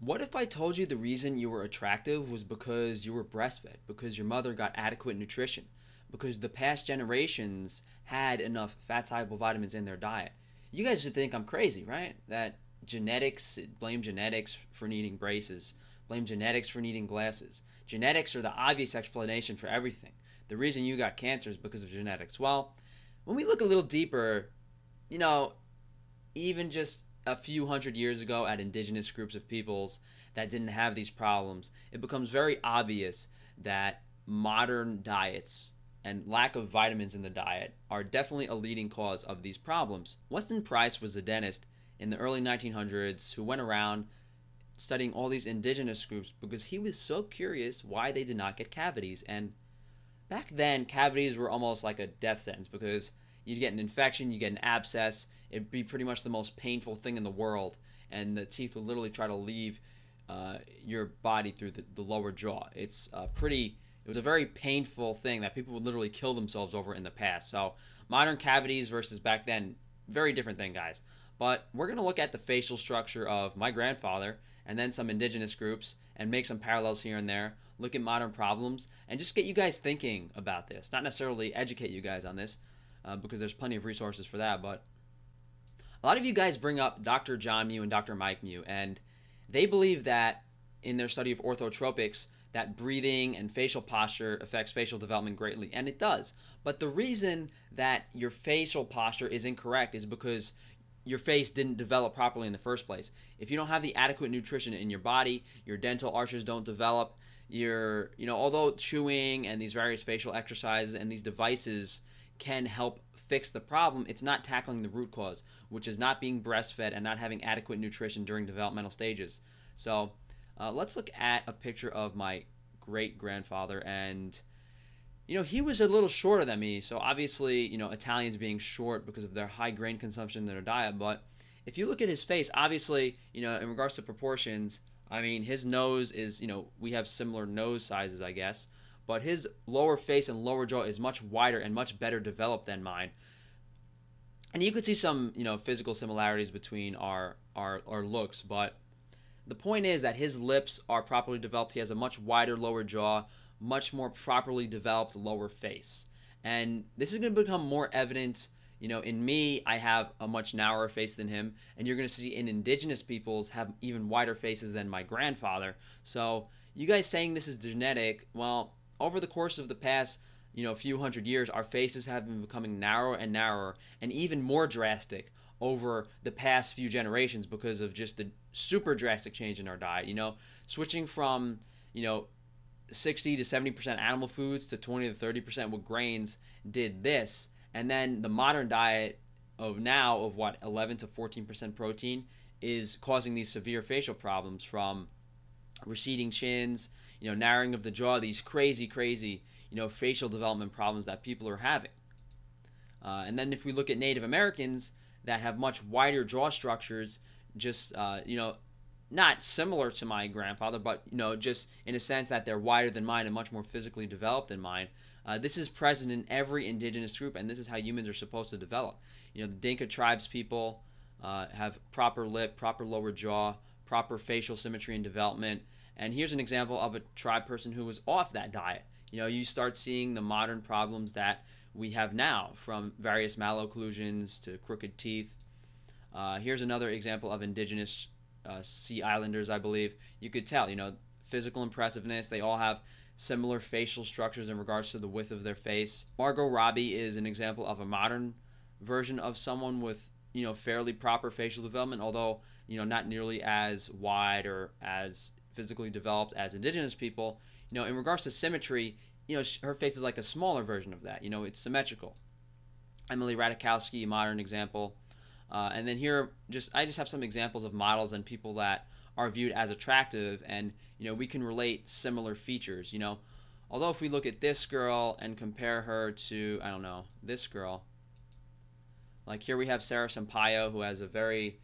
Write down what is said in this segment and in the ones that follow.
What if I told you the reason you were attractive was because you were breastfed, because your mother got adequate nutrition, because the past generations had enough fat soluble vitamins in their diet? You guys should think I'm crazy, right? That genetics, blame genetics for needing braces, blame genetics for needing glasses. Genetics are the obvious explanation for everything. The reason you got cancer is because of genetics. Well, when we look a little deeper, you know, even just a few hundred years ago at indigenous groups of peoples that didn't have these problems, it becomes very obvious that modern diets and lack of vitamins in the diet are definitely a leading cause of these problems. Weston Price was a dentist in the early 1900s who went around studying all these indigenous groups because he was so curious why they did not get cavities. And back then, cavities were almost like a death sentence because you'd get an infection, you get an abscess, it'd be pretty much the most painful thing in the world, and the teeth would literally try to leave uh, your body through the, the lower jaw. It's uh, pretty. It was a very painful thing that people would literally kill themselves over in the past. So modern cavities versus back then, very different thing, guys. But we're gonna look at the facial structure of my grandfather and then some indigenous groups and make some parallels here and there. Look at modern problems and just get you guys thinking about this. Not necessarily educate you guys on this, uh, because there's plenty of resources for that. But a lot of you guys bring up Dr. John Mew and Dr. Mike Mew, and they believe that in their study of orthotropics, that breathing and facial posture affects facial development greatly, and it does. But the reason that your facial posture is incorrect is because your face didn't develop properly in the first place. If you don't have the adequate nutrition in your body, your dental arches don't develop. Your, you know, although chewing and these various facial exercises and these devices can help fix the problem, it's not tackling the root cause, which is not being breastfed and not having adequate nutrition during developmental stages. So uh, let's look at a picture of my great grandfather and you know he was a little shorter than me so obviously you know italians being short because of their high grain consumption in their diet but if you look at his face obviously you know in regards to proportions i mean his nose is you know we have similar nose sizes i guess but his lower face and lower jaw is much wider and much better developed than mine. And you could see some, you know, physical similarities between our our, our looks, but the point is that his lips are properly developed. He has a much wider lower jaw, much more properly developed lower face. And this is going to become more evident, you know, in me, I have a much narrower face than him, and you're going to see in indigenous peoples have even wider faces than my grandfather. So, you guys saying this is genetic, well, over the course of the past you know few hundred years our faces have been becoming narrower and narrower and even more drastic over the past few generations because of just the super drastic change in our diet you know? Switching from you know 60 to 70% animal foods to 20 to 30% with grains did this and then the modern diet of now of what 11 to 14% protein is causing these severe facial problems from receding chins you know, narrowing of the jaw, these crazy, crazy, you know, facial development problems that people are having. Uh, and then if we look at Native Americans that have much wider jaw structures, just, uh, you know, not similar to my grandfather, but, you know, just in a sense that they're wider than mine and much more physically developed than mine. Uh, this is present in every indigenous group, and this is how humans are supposed to develop. You know, the Dinka tribes people uh, have proper lip, proper lower jaw, proper facial symmetry and development. And here's an example of a tribe person who was off that diet. You know, you start seeing the modern problems that we have now, from various malocclusions to crooked teeth. Uh, here's another example of indigenous uh, Sea Islanders, I believe. You could tell, you know, physical impressiveness. They all have similar facial structures in regards to the width of their face. Margot Robbie is an example of a modern version of someone with, you know, fairly proper facial development, although, you know, not nearly as wide or as physically developed as indigenous people, you know, in regards to symmetry, you know, her face is like a smaller version of that. You know, it's symmetrical. Emily Ratajkowski, modern example. Uh, and then here, just I just have some examples of models and people that are viewed as attractive, and you know, we can relate similar features. You know, although if we look at this girl and compare her to I don't know this girl, like here we have Sara Sampaio, who has a very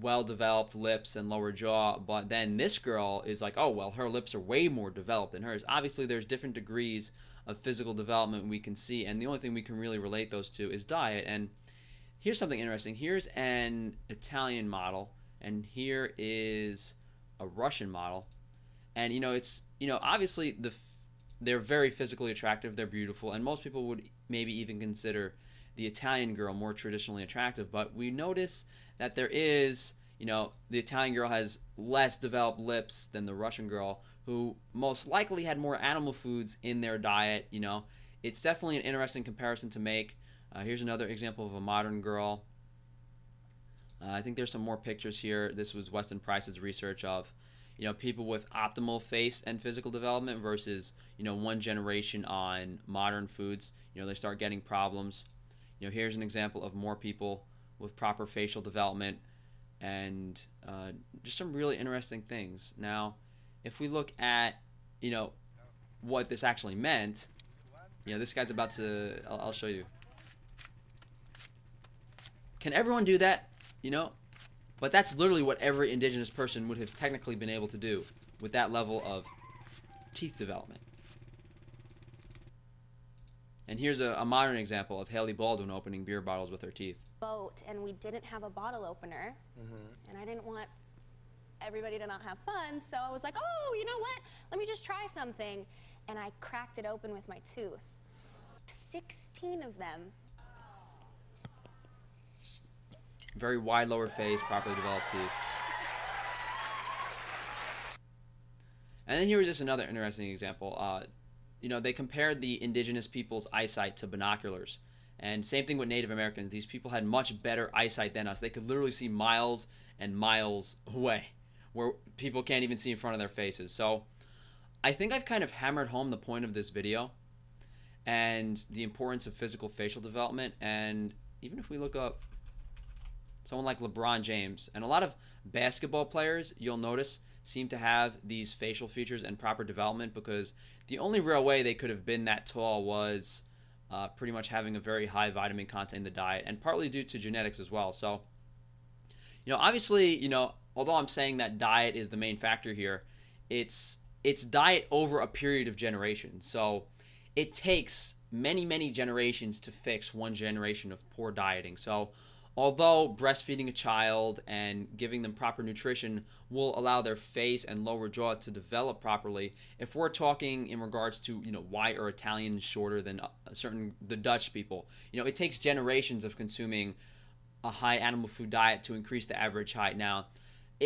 well developed lips and lower jaw, but then this girl is like, oh, well, her lips are way more developed than hers. Obviously, there's different degrees of physical development we can see, and the only thing we can really relate those to is diet. And here's something interesting here's an Italian model, and here is a Russian model, and you know it's you know obviously the they're very physically attractive, they're beautiful, and most people would maybe even consider the Italian girl more traditionally attractive. But we notice that there is you know the Italian girl has less developed lips than the Russian girl, who most likely had more animal foods in their diet. You know, it's definitely an interesting comparison to make. Uh, here's another example of a modern girl. Uh, I think there's some more pictures here. This was Weston Price's research of, you know, people with optimal face and physical development versus, you know, one generation on modern foods. You know, they start getting problems. You know, here's an example of more people with proper facial development and uh, just some really interesting things. Now, if we look at, you know, what this actually meant, you know, this guy's about to, I'll, I'll show you. Can everyone do that? You know? But that's literally what every indigenous person would have technically been able to do with that level of teeth development. And here's a, a modern example of Hailey Baldwin opening beer bottles with her teeth. Boat, and we didn't have a bottle opener, mm-hmm. and I didn't want everybody to not have fun, so I was like, oh, you know what? Let me just try something. And I cracked it open with my tooth. 16 of them Very wide lower face, properly developed teeth. And then here was just another interesting example. Uh, you know, they compared the indigenous people's eyesight to binoculars. And same thing with Native Americans. These people had much better eyesight than us. They could literally see miles and miles away, where people can't even see in front of their faces. So I think I've kind of hammered home the point of this video and the importance of physical facial development. And even if we look up someone like LeBron James, and a lot of basketball players, you'll notice, seem to have these facial features and proper development because the only real way they could have been that tall was uh, pretty much having a very high vitamin content in the diet, and partly due to genetics as well. So, you know, obviously, you know, although I'm saying that diet is the main factor here, it's it's diet over a period of generations. So, it takes many many generations to fix one generation of poor dieting. So, Although breastfeeding a child and giving them proper nutrition will allow their face and lower jaw to develop properly, if we're talking in regards to you know why are Italians shorter than uh, certain the Dutch people, you know it takes generations of consuming a high animal food diet to increase the average height. Now,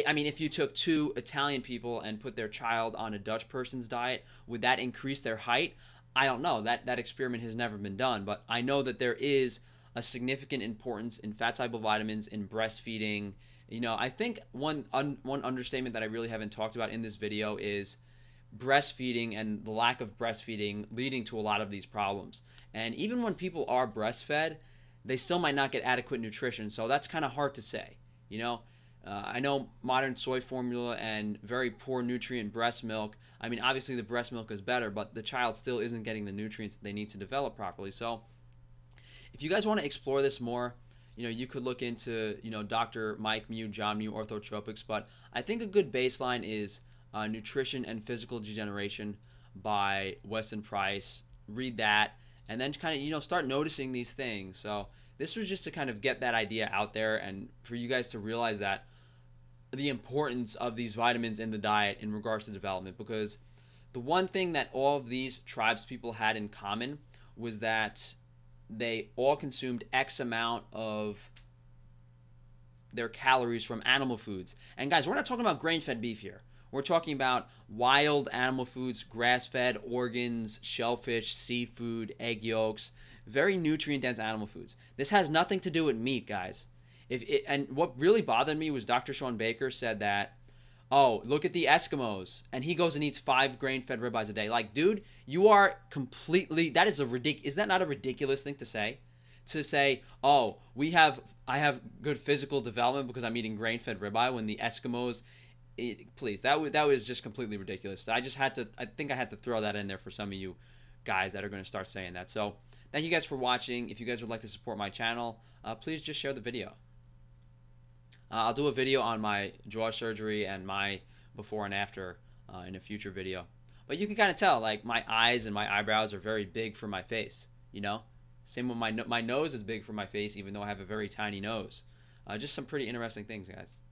I mean, if you took two Italian people and put their child on a Dutch person's diet, would that increase their height? I don't know. That that experiment has never been done, but I know that there is a significant importance in fat soluble vitamins in breastfeeding. You know, I think one un, one understatement that I really haven't talked about in this video is breastfeeding and the lack of breastfeeding leading to a lot of these problems. And even when people are breastfed, they still might not get adequate nutrition. So that's kind of hard to say. You know, uh, I know modern soy formula and very poor nutrient breast milk. I mean, obviously the breast milk is better, but the child still isn't getting the nutrients they need to develop properly. So if you guys want to explore this more, you know, you could look into, you know, Dr. Mike Mew, John Mew, Orthotropics, but I think a good baseline is uh, Nutrition and Physical Degeneration by Weston Price. Read that, and then kind of, you know, start noticing these things. So this was just to kind of get that idea out there and for you guys to realize that the importance of these vitamins in the diet in regards to development because the one thing that all of these tribes people had in common was that they all consumed X amount of their calories from animal foods. And guys, we're not talking about grain fed beef here. We're talking about wild animal foods, grass fed organs, shellfish, seafood, egg yolks, very nutrient dense animal foods. This has nothing to do with meat, guys. If it, and what really bothered me was Dr. Shawn Baker said that oh, look at the Eskimos. And he goes and eats five grain fed ribeyes a day. Like, dude, you are completely, that is a ridiculous, is that not a ridiculous thing to say? To say, oh, we have, I have good physical development because I'm eating grain fed ribeye when the Eskimos, please, that, w- that was just completely ridiculous. I just had to, I think I had to throw that in there for some of you guys that are going to start saying that. So, thank you guys for watching. If you guys would like to support my channel, uh, please just share the video. Uh, I'll do a video on my jaw surgery and my before and after uh, in a future video. But you can kind of tell, like my eyes and my eyebrows are very big for my face. You know, same with my no my nose is big for my face, even though I have a very tiny nose. Uh, just some pretty interesting things, guys.